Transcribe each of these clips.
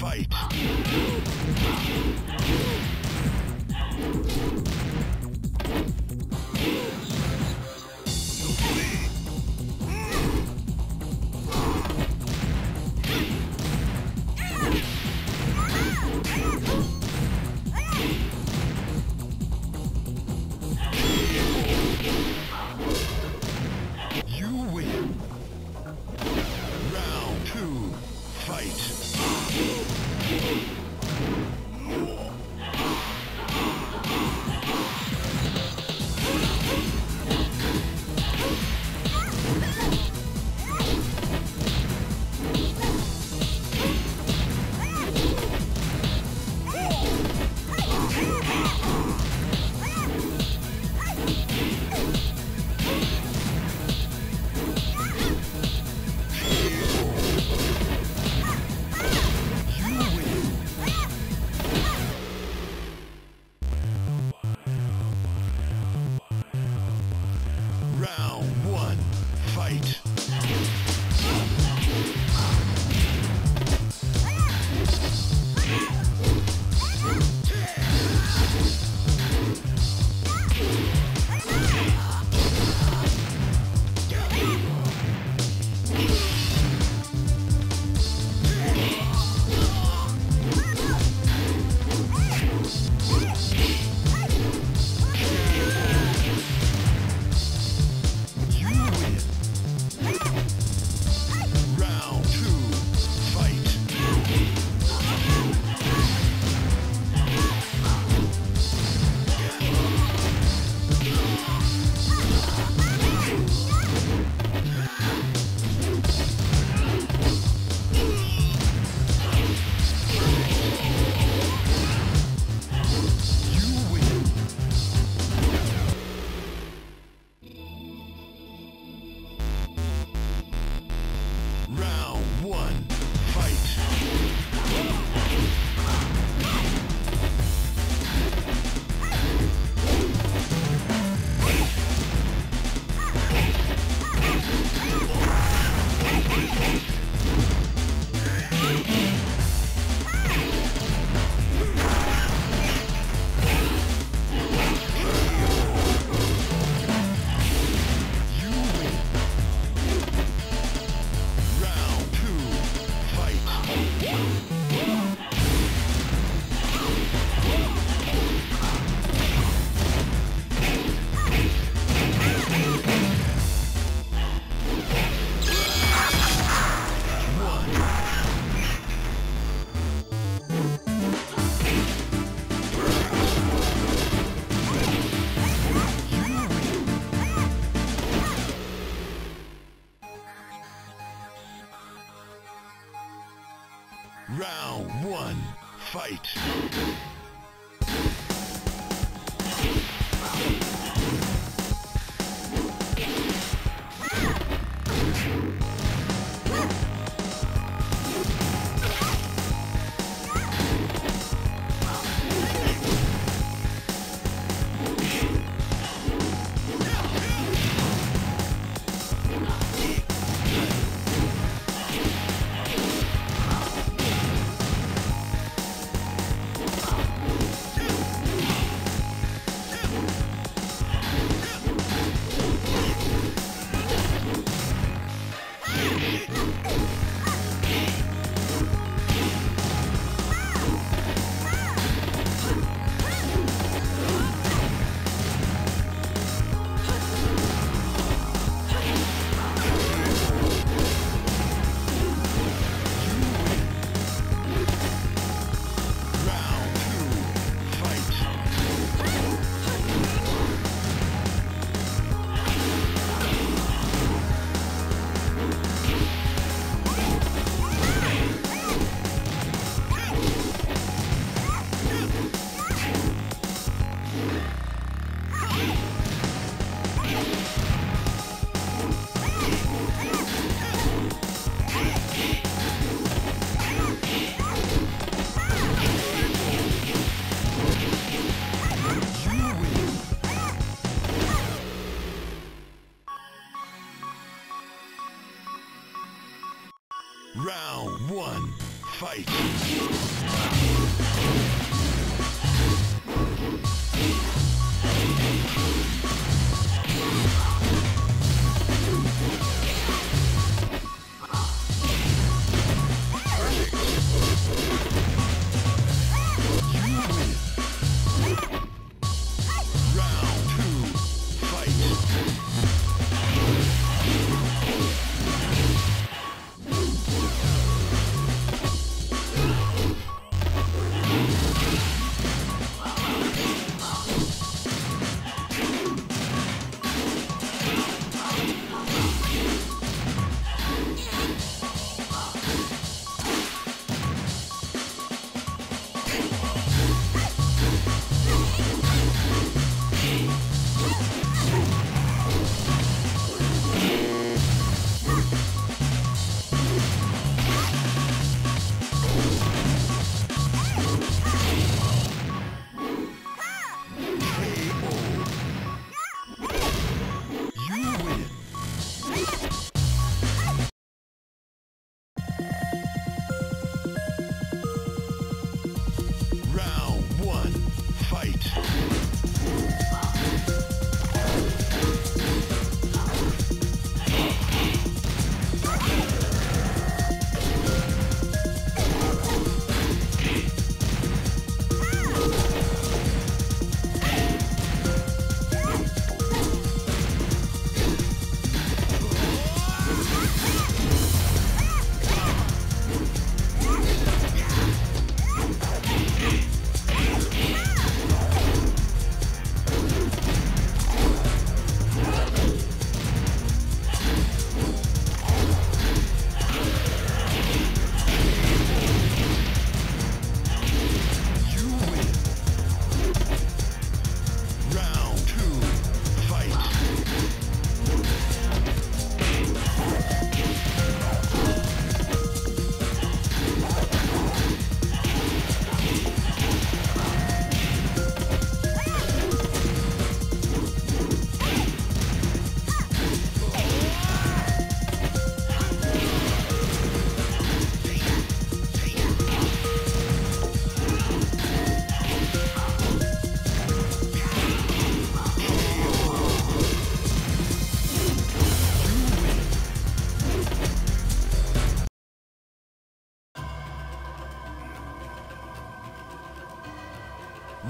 Round one, fight. Round one, fight.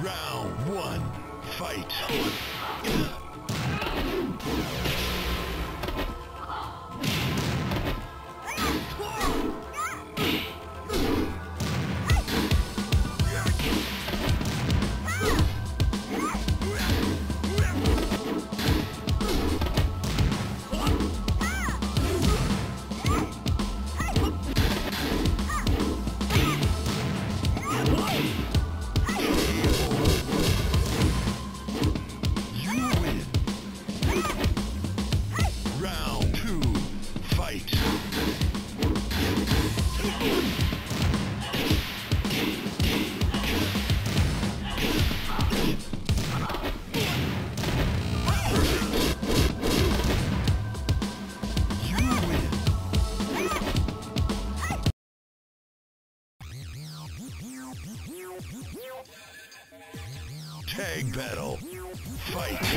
Round one. Fight. Tag battle. Fight.